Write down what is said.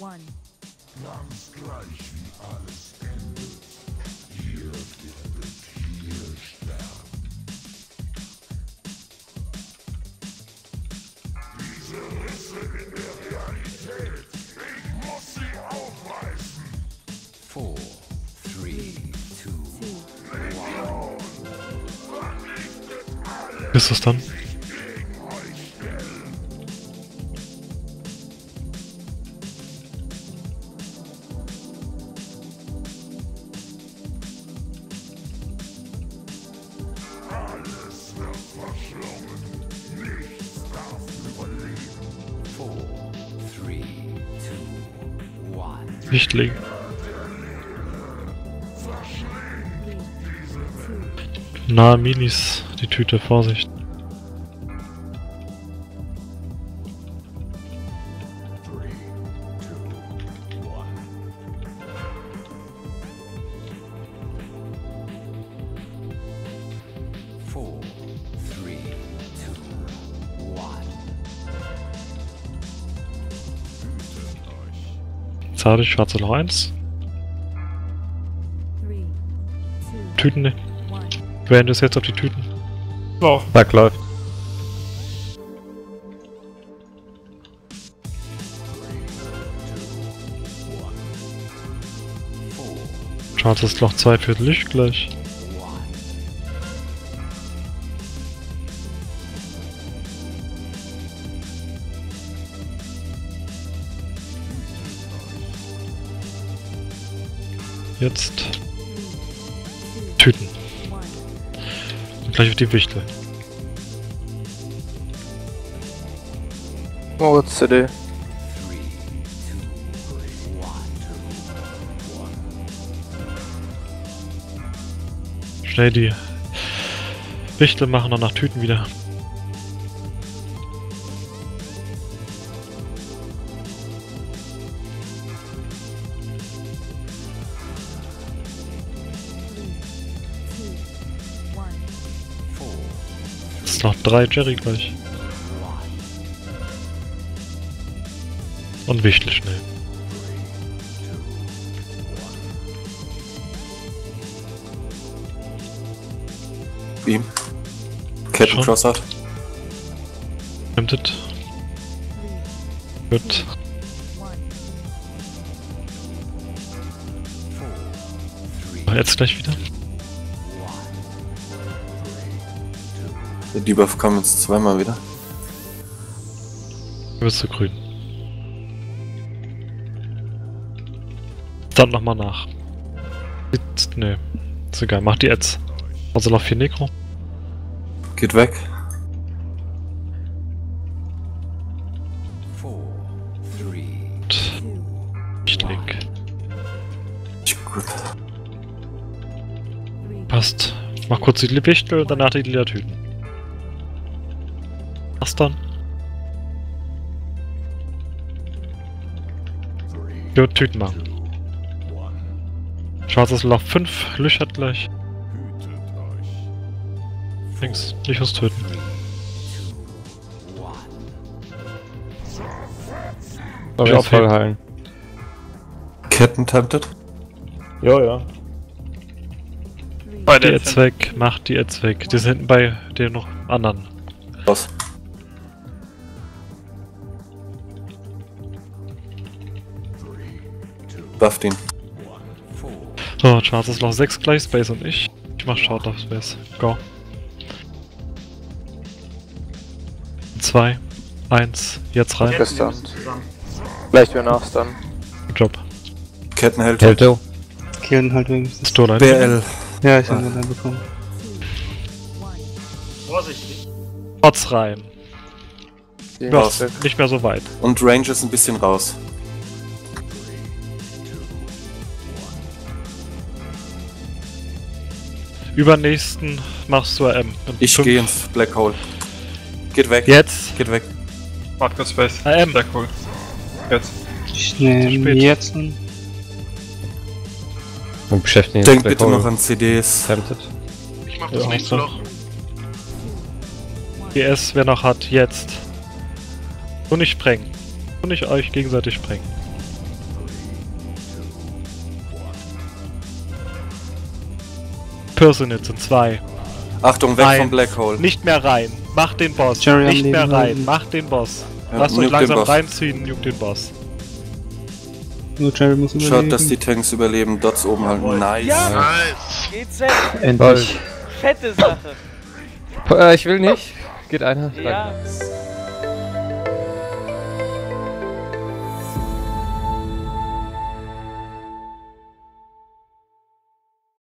One. Ganz gleich wie alles endet, ihr werdet hier sterben. Diese Risse in der Realität, ich muss sie aufreißen. Four, three, two, one. Ist das dann? Legen. Na, Minis, die Tüte, Vorsicht. Four, Zarte, schwarze Loch 1. Three, two, Tüten, ne? Während es jetzt auf die Tüten. Back läuft. Four, Schwarzes Loch 2 führt Licht gleich. Jetzt. Tüten. One. Und gleich auf die Wichtel. Oh, CD. Schnell die Wichtel machen und nach Tüten wieder. Noch drei Jerry gleich. Und Wichtel schnell. Beam. Kettencrosser. Tempted. Three, Gut. Jetzt gleich wieder. Der Debuff kam jetzt zweimal wieder. Du bist zu grün. Dann nochmal nach. Jetzt, nee. Ist egal, mach die Ads. Also noch 4 Necro. Geht weg. Link. Nicht gut. Passt. Mach kurz die Wichtel und danach die lila Tüten. Was dann? Gut, Tüten machen. Schwarzes Loch 5, Lüchert gleich. Links, nicht was töten. Soll Ich ich voll heilen? Ketten tempted. Ja, ja. Bei Die der Ads weg, mach die Ads weg. Die sind hinten bei den noch anderen. Raus. Ihn. Four, So, schwarzes Loch 6 gleich, Space und ich. Ich mach Short auf Space. Go. 2, 1, jetzt rein. Jetzt. Gestunt. Vielleicht wieder nachstun. Good Job. Ketten hält. Helto. Killen halt wenigstens. BL. Ja, ich habe ihn dann bekommen. Vorsichtig. Trotz rein. Ja, Raus. nicht mehr so weit. Und Range ist ein bisschen raus. Übernächsten machst du AM. Ich gehe ins Black Hole. Geht weg. Jetzt. Geht weg. Macht kurz Space. AM. Sehr cool. Jetzt. Ich Zu nehme jetzt einen. Und beschäftigen Denkt bitte noch an CDs. Tempted. Ich mach Ja, das nächste so. Loch. GS, wer noch hat, jetzt. Und nicht sprengen. Und nicht euch gegenseitig sprengen. Personate sind zwei. Achtung, weg Nein. vom Black Hole. Nicht mehr rein. Macht den Boss. Jerry nicht mehr rein. halten. Macht den Boss. Ja, Lasst euch nuke den langsam reinziehen, juckt den Boss. Nur Jerry muss überleben. Schaut, dass die Tanks überleben. Dots oben halten. Nice. Ja. Nice. Geht's weg. Endlich. Fette Sache. Äh, ich will nicht. Geht einer. Danke. Ja.